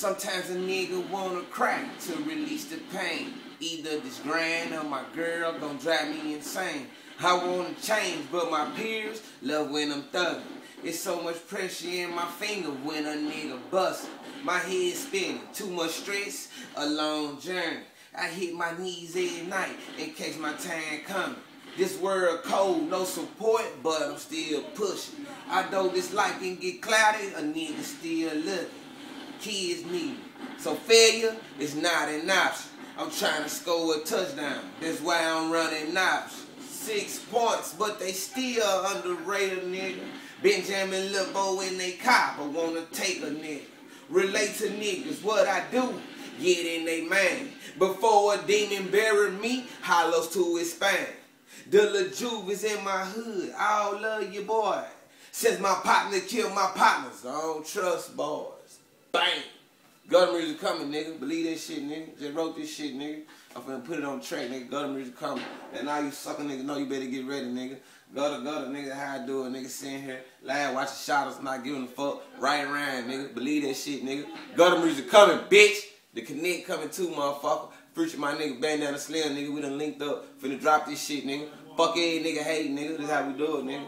Sometimes a nigga wanna crack to release the pain. Either this grand or my girl gon' drive me insane. I wanna change, but my peers love when I'm thugging. It's so much pressure in my finger when a nigga bust. My head spinning, too much stress, a long journey. I hit my knees every night in case my time coming. This world cold, no support, but I'm still pushing. I know this life can get cloudy, a nigga still looking. Kids need. So failure is not an option. I'm trying to score a touchdown. That's why I'm running options. Six points, but they still underrated, nigga. Benjamin Lebo in they cop, I wanna take a nigga. Relate to niggas, what I do, get in they man. Before a demon bury me, hollows to his spine. The LaJuve is in my hood, I all love you boy. Since my partner killed my partners, I don't trust boys. Bang! Gutter music coming, nigga. Believe that shit, nigga. Just wrote this shit, nigga. I'm finna put it on track, nigga. Gutter music coming. And now you sucker nigga know you better get ready, nigga. Gutter, gutter, nigga, how I do it, nigga. Sitting here, loud, watching shotters, not giving a fuck. Right around, nigga. Believe that shit, nigga. Gutter music coming, bitch. The connect coming too, motherfucker. Future my nigga Bandana Slim, nigga. We done linked up. Finna drop this shit, nigga. Fuck every nigga hate, nigga. This how we do it, nigga.